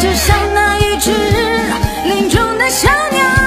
就像那一只林中的小鸟。